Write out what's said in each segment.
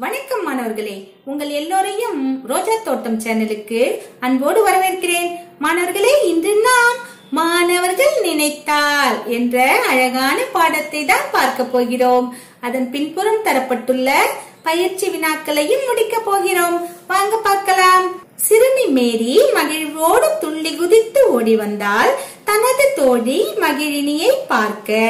வணக்கம் மாணவர்களே. உங்கள் எல்லோரையும் ரோஜா தோட்டம் சேனலுக்கு அன்போடு வரவேற்கிறேன். மாணவர்களே இன்று நாம் மாணவர்கள் நினைத்தால் என்ற அழகான பாடத்தை தான் பார்க்க போகிறோம். அதன் பின்புறம் தரப்பட்டுள்ள பயிற்சி வினாக்களையும் முடிக்க போகிறோம். வாங்க பார்க்கலாம். சிறுமி மேரி மகிழ்வோடு துள்ளி குதித்து ஓடி வந்தால் தனது தோழி மகிழினியை பார்க்க.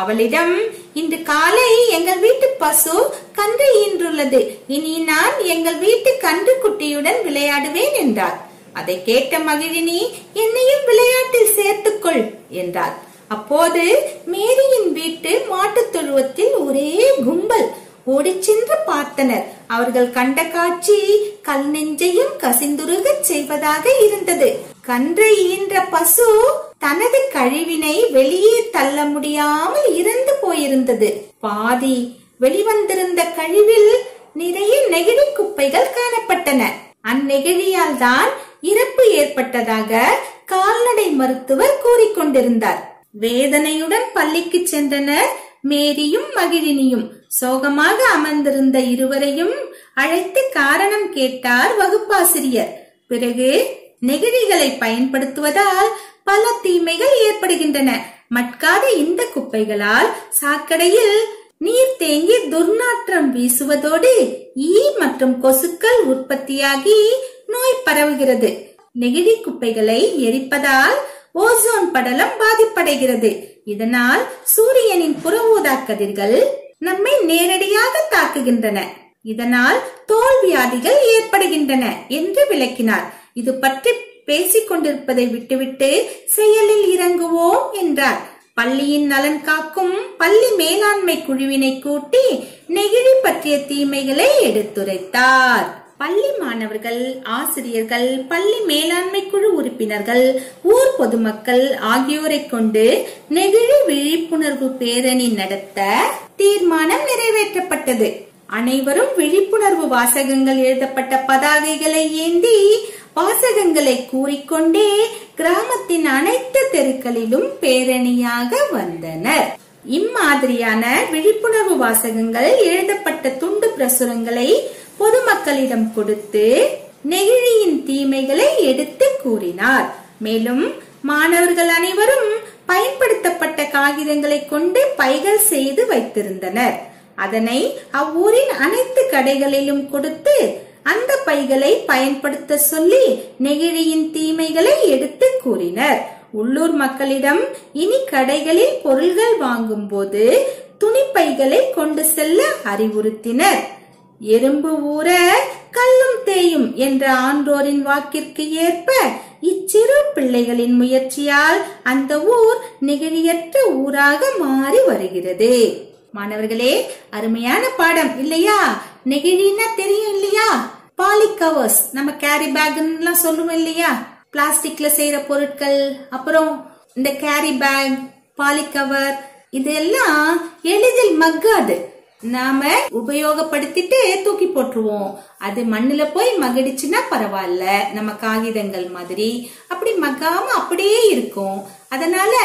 அவளிடம் இன்று காலை எங்கள் வீட்டு பசு கன்று ஈன்றுள்ளது. இனி நான் எங்கள் வீட்டு கன்று குட்டியுடன் விளையாடுவேன் என்றார். அதை கேட்ட மகிழினி என்னையும் விளையாட்டில் சேர்த்துக்கொள் என்றார். அப்போது மேரியின் வீட்டு மாட்டுத் தொழுவத்தில் ஒரே கும்பல். ஓடிச் சென்று பார்த்தனர். அவர்கள் கண்ட காட்சி கல் நெஞ்சையும் கசிந்துருகச் செய்வதாக இருந்தது. கன்றை ஈன்ற பசு தனது கழிவினை வெளியே தள்ள முடியாமல் இறந்து போயிருந்தது. பாதி வெளிவந்திருந்த கழிவில் நிறைய நெகிழி குப்பைகள் காணப்பட்டன. அந்நெகிழியால் தான் இறப்பு ஏற்பட்டதாக கால்நடை மருத்துவர் கூறிக்கொண்டிருந்தார். வேதனையுடன் பள்ளிக்கு சென்றனர் மேரியும் மகிழினியும். சோகமாக அமர்ந்திருந்த இருவரையும் அழைத்து காரணம் கேட்டார் வகுப்பாசிரியர். பிறகு நெகிழிகளை பயன்படுத்துவதால் பல தீமைகள் ஏற்படுகின்றன. மட்காத இந்த குப்பைகளால் சாக்கடையில் நீர் தேங்கி துர்நாற்றம் வீசுவதோடு ஈ மற்றும் கொசுக்கள் உற்பத்தியாகி நோய் பரவுகிறது. நெகிழி குப்பைகளை எரிப்பதால் ஓசோன் படலம் பாதிப்படைகிறது. இதனால் சூரியனின் புற ஊதா கதிர்கள் நம்மை நேரடியாக தாக்குகின்றன. இதனால் தோல் வியாதிகள் ஏற்படுகின்றன என்று விளக்கினார். இது பற்றி பேசிக் கொண்டிருப்பதை விட்டுவிட்டு செயலில் இறங்குவோம் என்றார். பள்ளியின் நலன் காக்கும் பள்ளி மேலாண்மை குழுவினை கூட்டி நெகிழி பற்றிய தீமைகளை எடுத்துரைத்தார். பள்ளி மாணவர்கள் ஆசிரியர்கள் பள்ளி மேலாண்மை குழு உறுப்பினர்கள் ஊர் பொதுமக்கள் ஆகியோரை கொண்டு நெகிழி விழிப்புணர்வு பேரணி நடத்த தீர்மானம் நிறைவேற்றப்பட்டது. அனைவரும் விழிப்புணர்வு வாசகங்கள் எழுதப்பட்ட பதாகைகளை ஏந்தி வாசகங்களை கூறிக்கொண்டே கிராமத்தின் அனைத்து தெருக்களிலும் பேரணியாக வந்தனர். இம்மாதிரியான விழிப்புணர்வு வாசகங்கள் எழுதப்பட்ட துண்டு பிரசுரங்களை பொதுமக்களிடம் கொடுத்து நெகிழியின் தீமைகளை எடுத்து கூறினார். மேலும் மாணவர்கள் அனைவரும் பயன்படுத்தப்பட்ட காகிதங்களை கொண்டு பைகள் செய்து வைத்திருந்தனர். அதனை அவ்வூரின் அனைத்து கடைகளிலும் கொடுத்து அந்த பைகளை பயன்படுத்த சொல்லி நெகிழியின் தீமைகளை எடுத்து கூறினர். உள்ளூர் மக்களிடம் இனி கடைகளில் பொருள்கள் வாங்கும் போது துணிப்பைகளை கொண்டு செல்ல அறிவுறுத்தினர். எறும்பு ஊற கல்லும் தேயும் என்ற ஆன்றோரின் வாக்கிற்கு ஏற்ப இச்சிறு பிள்ளைகளின் முயற்சியால் அந்த ஊர் நெகிழியற்ற ஊராக மாறி வருகிறது. மாணவர்களே அருமையான பாடம் இல்லையா? நெகிழின்னா தெரியும் இல்லையா? பாலி கவர்ஸ் நம்ம கேரி பேக்னு சொல்லுவோம் இல்லையா? பிளாஸ்டிக்ல செய்யற பொருட்கள் அப்புறம் இந்த கேரி பேக் பாலி கவர் இதெல்லாம் எளிதில் மக்காது. நாம உபயோகப்படுத்திட்டு தூக்கி போட்டுருவோம். அது மண்ணுல போய் மகிடிச்சுன்னா பரவாயில்ல. நம்ம காகிதங்கள் மாதிரி அப்படி மக்காம அப்படியே இருக்கும். அதனால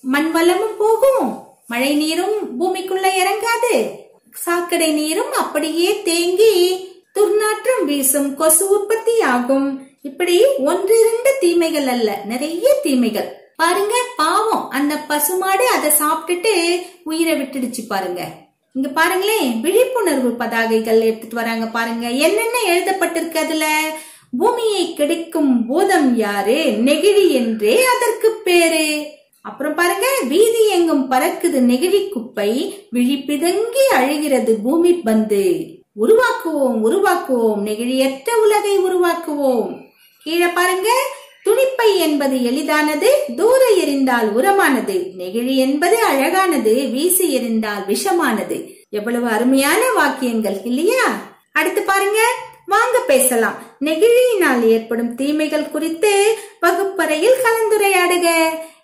மண் வளமும் போகும். மழை நீரும் பூமிக்குள்ள இறங்காது. சாக்கடை நீரும் அப்படியே தேங்கி துர்நாற்றம் வீசும் கொசு உற்பத்தி ஆகும் இப்படி ஒன்று இரண்டு தீமைகள் அல்ல நிறைய தீமைகள். பாருங்க பாவம். அந்த பசுமாடு அதை சாப்பிட்டுட்டு உயிரை விட்டுடுச்சு பாருங்க. இங்க பாருங்களேன் விழிப்புணர்வு பதாகைகள் எடுத்துட்டு வராங்க பாருங்க. என்னென்ன எழுதப்பட்டிருக்கு அதுல? பூமியை கிடைக்கும் பூதம் யாரு? நெகிழி என்றே அதற்கு பேரு. அப்புறம் பாருங்க வீதி எங்கும் பறக்குது நெகிழி குப்பை விழிப்பிதங்கி அழுகிறது பூமி பந்து. உருவாக்குவோம் உருவாக்குவோம் நெகிழியற்ற உலகை உருவாக்குவோம். கீழே பாருங்க துணிப்பை என்பது எளிதானது தூர எரிந்தால் உரமானது நெகிழி என்பது அழகானது வீசி எரிந்தால் விஷமானது. எவ்வளவு அருமையான வாக்கியங்கள் இல்லையா? அடுத்து பாருங்க வாங்க பேசலாம். நெகிழியினால் ஏற்படும் தீமைகள் குறித்து வகுப்பறையில் கலந்துரையாடுக.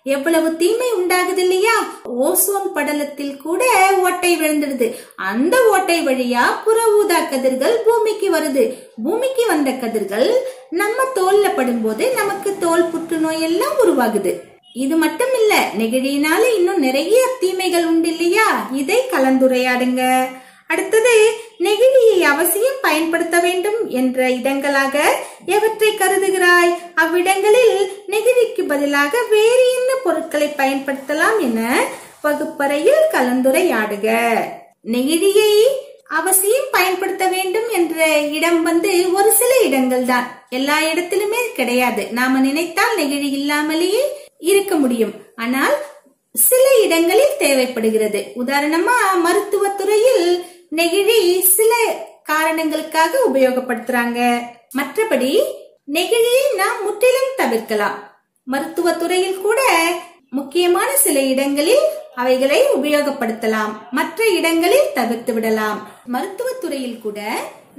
எவ்வளவு தீமை உண்டாகுது இல்லையா ஓசோன் படலத்தில் கூட ஓட்டை விழுந்துடுது. அந்த ஓட்டை வழியா புற ஊதா கதிர்கள் பூமிக்கு வருது. பூமிக்கு வந்த கதிர்கள் நம்ம தோல்ல படும்போது நமக்கு தோல் புற்றுநோய் எல்லாம் உருவாகுது. இது மட்டும் இல்ல நெகிழியினால இன்னும் நிறைய தீமைகள் உண்டு இல்லையா? இதை கலந்துரையாடுங்க. அடுத்தது நெகிழியை அவசியம் பயன்படுத்த வேண்டும் என்ற இடங்களாக எவற்றை கருதுகிறாய்? அவ்விடங்களில் நெகிழிக்கு பதிலாக வேறு என்ன பொருட்களை பயன்படுத்தலாம் என வகுப்பறையில் கலந்துரையாடுக. நெகிழியை அவசியம் பயன்படுத்த வேண்டும் என்ற இடம் வந்து ஒரு சில இடங்கள் தான். எல்லா இடத்திலுமே கிடையாது. நாம நினைத்தால் நெகிழி இல்லாமலேயே இருக்க முடியும். ஆனால் சில இடங்களில் தேவைப்படுகிறது. உதாரணமா மருத்துவத்துறையில் நெகிழி சில காரணங்களுக்காக உபயோகப்படுத்துறாங்க. மற்றபடி நெகிழியை நாம் முற்றிலும் தவிர்க்கலாம். மருத்துவத்துறையில் கூட முக்கியமான சில இடங்களில் அவைகளை உபயோகப்படுத்தலாம். மற்ற இடங்களில் தவிர்த்து விடலாம். மருத்துவத்துறையில் கூட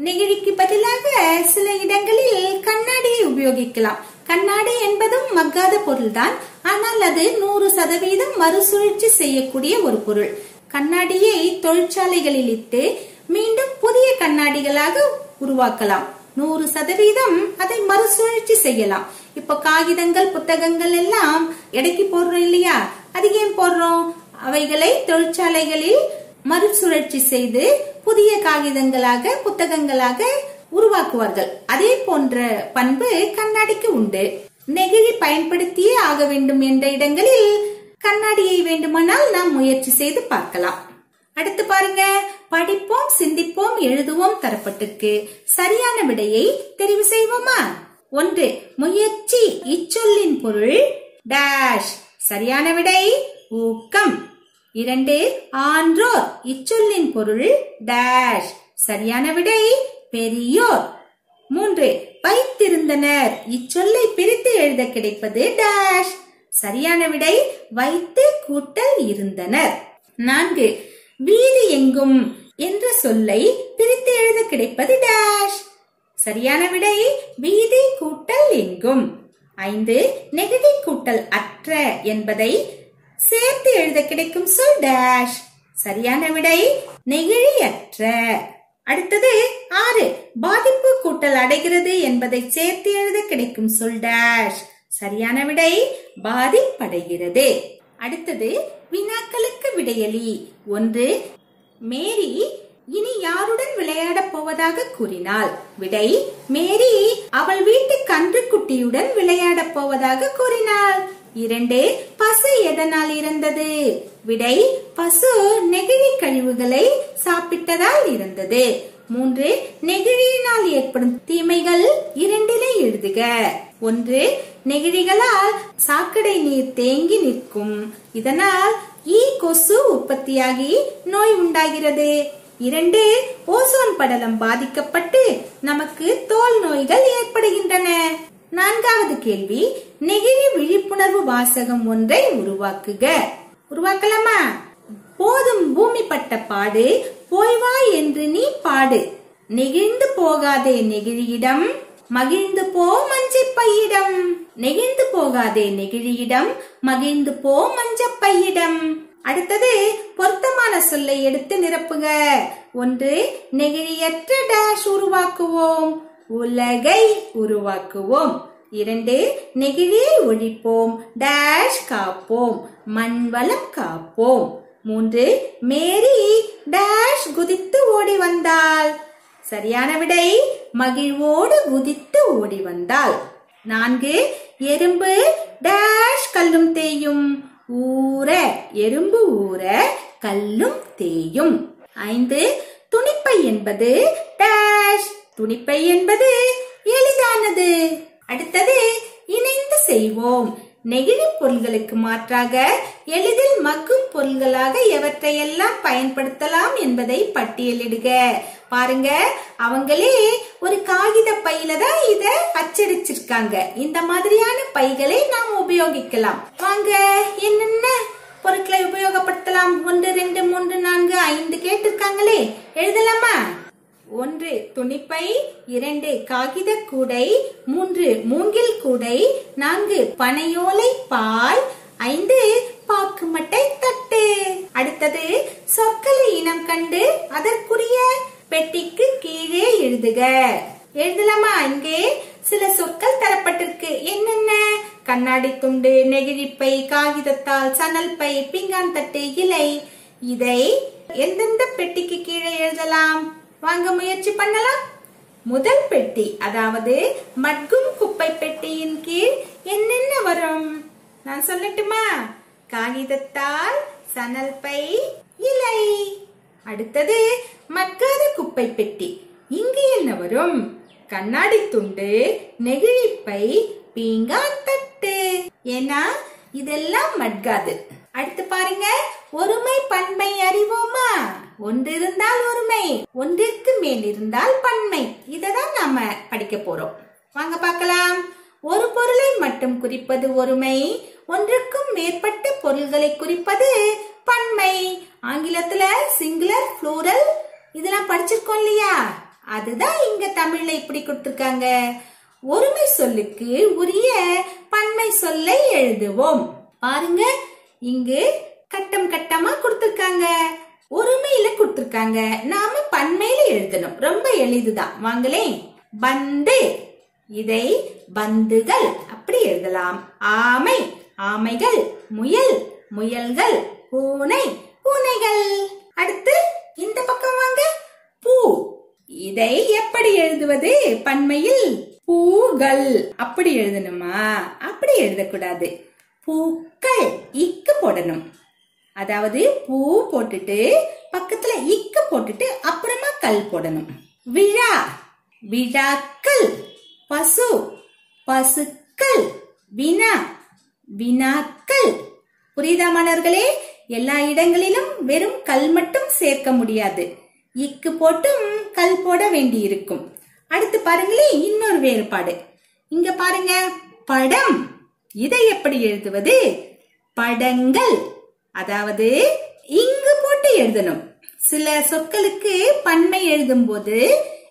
நெகிழிக்கு பதிலாக சில இடங்களில் கண்ணாடியை உபயோகிக்கலாம். கண்ணாடி என்பதும் மக்காத பொருள்தான். ஆனால் அது நூறு சதவீதம் மறுசுழற்சி செய்யக்கூடிய ஒரு பொருள். கண்ணாடியை தொழிற்சாலைகளில் இட்டு மீண்டும் புதிய கண்ணாடிகளாக உருவாக்கலாம். நூறு சதவீதம் அதை மறுசுழற்சி செய்யலாம். இப்ப காகிதங்கள் புத்தகங்கள் எல்லாம் எடைக்கு போடுறோம் இல்லையா? அது ஏன் போடுறோம்? அவைகளை தொழிற்சாலைகளில் மறுசுழற்சி செய்து புதிய காகிதங்களாக புத்தகங்களாக உருவாக்குவார்கள். அதே போன்ற பண்பு கண்ணாடிக்கு உண்டு. நெகிழி பயன்படுத்தியே ஆக வேண்டும் என்ற இடங்களில் கண்ணாடியை வேண்டுமானால் நாம் முயற்சி செய்து பார்க்கலாம். அடுத்து பாருங்க. படிப்போம் சிந்திப்போம் எழுதுவோம் தரப்பட்டிருக்கு சரியான விடையை தெரிவு செய்வோமா? ஒன்று முயற்சி இச்சொல்லின் பொருள் டேஷ் சரியான விடை ஊக்கம். இரண்டு ஆன்றோர் இச்சொல்லின் பொருள் டேஷ் சரியான விடை பெரியோர். மூன்று வைத்திருந்தனர் இச்சொல்லை பிரித்து எழுத கிடைப்பது டேஷ். சரியான விடை வைத்து கூட்டல் இருந்தனர். நான்கு. வீதி எங்கும் என்ற சொல்லை பிரித்து எழுத கிடைப்பது டேஷ் சரியான விடை வீதி கூட்டல் எங்கும். ஐந்து. நெகிழி கூட்டல் அற்ற என்பதை சேர்த்து எழுத கிடைக்கும் சொல் டேஷ் சரியான விடை நெகிழியற்ற. அடுத்தது ஆறு. பாதிப்பு கூட்டல் அடைகிறது என்பதை சேர்த்து எழுத கிடைக்கும் சொல் டேஷ் சரியான விடை பாதிப்படைகிறது. அடுத்தது வினாக்களுக்கு விடையலி. ஒன்று மேரி இனி யாருடன் விளையாடப் போவதாக கூறினாள். விடை மேரி அவள் வீட்டு கன்றுக்குட்டியுடன் விளையாடப் போவதாக கூறினாள். இரண்டு பசு எதனால் இருந்தது? விடை பசு நெகிழி கழிவுகளை சாப்பிட்டதால் இருந்தது. மூன்று நெகிழியினால் ஏற்படும் தீமைகள் இரண்டிலே எழுதுக. ஒன்று நெகிழிகளால் சாக்கடை நீர் தேங்கி நிற்கும். இதனால் ஈ கொசு உற்பத்தியாகி நோய் உண்டாகிறது. இரண்டு ஓசோன் படலம் பாதிக்கப்பட்டு நமக்கு தோல் நோய்கள் ஏற்படுகின்றன. நான்காவது கேள்வி நெகிழி விழிப்புணர்வு வாசகம் ஒன்றை உருவாக்குக. உருவாக்கலாமா? போதும் பூமி பட்ட பாடு போய் வா என்று நீ பாடு. நெகிழ்ந்து போகாதே நெகிழியிடம். மகிழ்ந்து போ மஞ்சப்பையிடம் நெகிழ்ந்து போகாதே நெகிழியிடம். மகிழ்ந்து போ மஞ்சப்பையிடம் அடுத்தது பொருத்தமான சொல்லை எடுத்து நிரப்புக. ஒன்று நெகிழியற்ற டேஷ் உருவாக்குவோம். உலகை உருவாக்குவோம். இரண்டு நெகிழியை ஒழிப்போம். டேஷ் காப்போம். மண்வளம் காப்போம். மூன்று மேரி டேஷ் குதித்து ஓடி வந்தாள் சரியான விடை. மகிழ்வோடு குதித்து ஓடி வந்தாள். நான்கு எறும்பு டேஷ் கல்லும் தேயும். ஊற எறும்பு ஊற கல்லும் தேயும். ஐந்து துணிப்பை என்பது டேஷ். துணிப்பை என்பது எளிதானது. அடுத்தது இணைந்து செய்வோம். நெகிழி பொருள்களுக்கு மாற்றாக எளிதில் மக்கும் பொருள்களாக எவற்றையெல்லாம் பயன்படுத்தலாம் என்பதை பட்டியலிடுக. பாருங்க அவங்களே ஒரு காகித பையில தான் இத அச்சடிச்சிருக்காங்க. இந்த மாதிரியான பைகளை நாம் உபயோகிக்கலாம். வாங்க என்னென்ன பொருட்களை உபயோகப்படுத்தலாம்? ஒன்று ரெண்டு மூன்று நான்கு ஐந்து கேட்டிருக்காங்களே. எழுதலாமா? ஒன்று துணிப்பை இரண்டு காகித கூடை மூன்று மூங்கில் கூடை நான்கு பனையோலை பாய் ஐந்து பாக்கு மட்டை தட்டு. அடுத்தது சொற்களை இனம் கண்டு அதற்குரிய பெட்டிக்கு கீழே எழுதுக. எழுதலாமா அங்கே சில சொற்கள் தரப்பட்டிருக்கு. என்னென்ன? கண்ணாடி துண்டு நெகிழிப்பை காகிதத்தால் சணல் பை பிங்கான் தட்டு இலை. இதை எந்தெந்த பெட்டிக்கு கீழே எழுதலாம்? வாங்க முயற்சி பண்ணலாம். முதல் பெட்டி அதாவது மட்கும் குப்பை பெட்டியின் கீழ் என்னென்ன வரும்? நான் சொல்லட்டுமா? காகிதத்தால் சணல் பை இலை. அடுத்தது மட்காத குப்பை பெட்டி. இங்கு என்ன வரும்? கண்ணாடி துண்டு நெகிழிப்பை பீங்கான் தட்டு. ஏன்னா இதெல்லாம் மட்காது. அடுத்து பாருங்க ஒருமை பன்மை அறிவோமா? ஒன்று இருந்தால் ஒருமை ஒன்றிற்கு மேல் இருந்தால் பன்மை. இததான் நாம படிக்க போறோம். வாங்க பார்க்கலாம். ஒரு பொருளை மட்டும் குறிப்பது ஒருமை ஒன்றுக்கும் மேற்பட்ட பொருள்களை குறிப்பது பன்மை. ஆங்கிலத்துல சிங்குலர் புளூரல் இதெல்லாம் படிச்சிருக்கோம் இல்லையா? அதுதான் இங்க தமிழ்ல இப்படி கொடுத்திருக்காங்க. ஒருமை சொல்லுக்கு உரிய பன்மை சொல்லை எழுதுவோம். பாருங்க இங்கு கட்டம் கட்டமா கொடுத்திருக்காங்க. ஒருமையில கொடுத்திருக்காங்க. நாம பன்மையில எழுதணும். ரொம்ப எளிதுதான். வாங்களே. பந்து. இதை பந்துகள். அப்படி எழுதலாம். ஆமை. ஆமைகள். முயல். முயல்கள். பூனை. பூனைகள். அடுத்து இந்த பக்கம் வாங்க. பூ. இதை எப்படி எழுதுவது? பன்மையில் பூகள். அப்படி எழுதணுமா? அப்படி எழுதக்கூடாது. பூக்கள். இக்கு போடணும். அதாவது பூ போட்டுட்டு பக்கத்துல இக்கு போட்டுட்டு அப்புறமா கல் போடணும். விழா. விழாக்கள். பசு. பசுக்கள். வினா. வினாக்கள். புரியுதா மாணவர்களே? எல்லா இடங்களிலும் வெறும் கல் மட்டும் சேர்க்க முடியாது. இக்கு போட்டும் கல் போட வேண்டி இருக்கும் அடுத்து பாருங்களே இன்னொரு வேறுபாடு. இங்க பாருங்க படம். இதை எப்படி எழுதுவது? படங்கள். அதாவது இங்கு போட்டு எழுதணும். சில சொற்களுக்கு பன்மை எழுதும் போது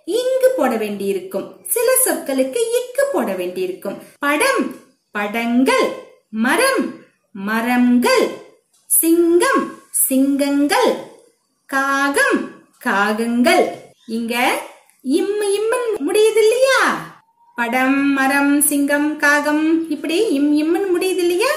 இங்கு போட வேண்டியிருக்கும். சில சொற்களுக்கு இக்கு போட வேண்டியிருக்கும். படம் படங்கள். மரம் மரங்கள். சிங்கம் சிங்கங்கள். காகம் காகங்கள். இங்க இம் இம்மன் முடியுது இல்லையா படம் மரம் சிங்கம் காகம். இப்படி இம் இம்மன் முடியுது இல்லையா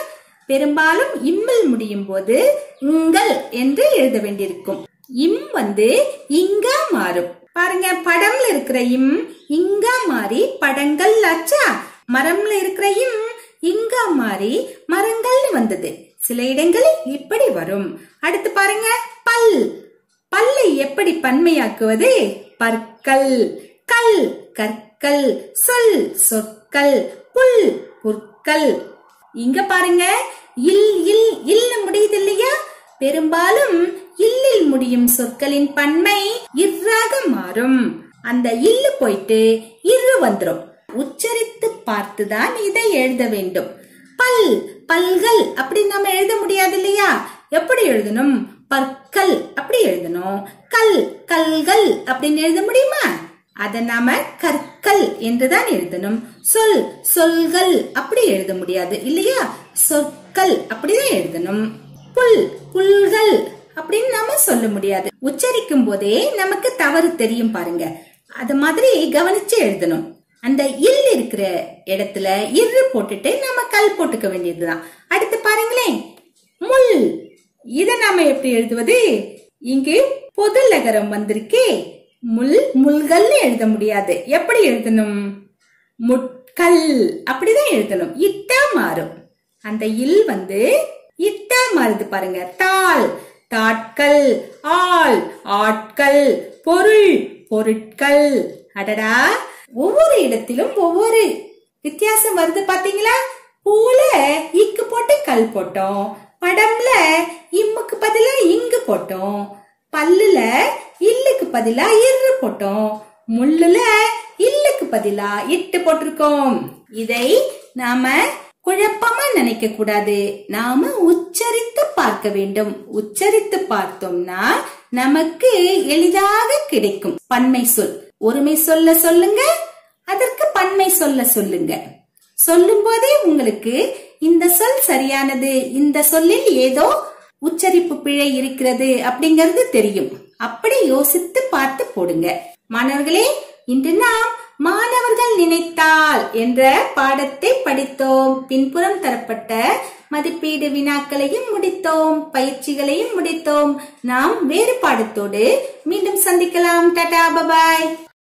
பெரும்பாலும் இம்மில் முடியும் போது இங்கள் என்று எழுத வேண்டியிருக்கும். இம் வந்து இங்கா மாறும். பாருங்க படம்ல இருக்கிற இம் இங்கா மாறி படங்கள் அச்சா. மரம்ல இருக்கிற இம் இங்கா மாறி மரங்கள்னு வந்தது. சில இடங்களில் இப்படி வரும். அடுத்து பாருங்க பல். பல்லை எப்படி பன்மையாக்குவது? பற்கள். கல். கற்கள். சொல். சொற்கள். புல். புற்கள். இங்க பாருங்க. இல் இல் இல் முடியுது இல்லையா பெரும்பாலும் இல்லில் முடியும் சொற்களின் பன்மை இர்ராக மாறும். அந்த இல்லு போயிட்டு இரு வந்துடும் உச்சரித்து பார்த்துதான் இதை எழுத வேண்டும். பல் பல்கள் அப்படி நம்ம எழுத முடியாது இல்லையா எப்படி எழுதணும்? பற்கள் அப்படி எழுதணும். கல் கல்கள் அப்படின்னு எழுத முடியுமா? அதை நாம கற்கள் என்றுதான் எழுதணும். சொல் சொல்கள் அப்படி எழுத முடியாது இல்லையா? சொற்கள் அப்படிதான் எழுதணும். புல் புல்கள் அப்படின்னு நாம சொல்ல முடியாது. உச்சரிக்கும் போதே நமக்கு தவறு தெரியும் பாருங்க. அது மாதிரி கவனிச்சு எழுதணும். அந்த இல் இருக்கிற இடத்துல இரு போட்டுட்டு நம்ம கல் போட்டுக்க வேண்டியதுதான். அடுத்து பாருங்களேன். முள். இத நாம எப்படி எழுதுவது? இங்கு பொது நகரம் வந்திருக்கே. முள் முள்கள்னு எழுத முடியாது. எப்படி எழுதணும்? முட்கல் அப்படிதான் எழுதணும். இத்தா மாறும். அந்த இல் வந்து இத்தா மாறுது பாருங்க. தாள் தாட்கள் ஆள் ஆட்கள் பொருள் பொருட்கள். அடடா! ஒவ்வொரு இடத்திலும் ஒவ்வொரு வித்தியாசம் வருது பாத்தீங்களா? பூல இக்கு போட்டு கல் போட்டோம். படம்ல இம்முக்கு பதிலா இங்கு போட்டோம். பல்லுல இல்லுக்கு பதிலா இரு போட்டோம். முள்ளுல இல்லுக்கு பதிலா இட்டு போட்டிருக்கோம். இதை நாம குழப்பமா நினைக்க கூடாது. நாம உச்சரித்து பார்க்க வேண்டும். உச்சரித்து பார்த்தோம்னா நமக்கு எளிதாக கிடைக்கும். பன்மை சொல். ஒருமை சொல்ல சொல்லுங்க அதற்கு பன்மை சொல்ல சொல்லுங்க. சொல்லும் போதே உங்களுக்கு இந்த சொல் சரியானது. இந்த சொல்லில் ஏதோ உச்சரிப்பு பிழை இருக்கிறது அப்படிங்கிறது தெரியும். அப்படி யோசித்து பார்த்து போடுங்க. மாணவர்களே இன்று நாம் மாணவர்கள் நினைத்தால் என்ற பாடத்தை படித்தோம். பின்புறம் தரப்பட்ட மதிப்பீடு வினாக்களையும் முடித்தோம். பயிற்சிகளையும் முடித்தோம். நாம் வேறு பாடத்தோடு மீண்டும் சந்திக்கலாம். Tata bye bye.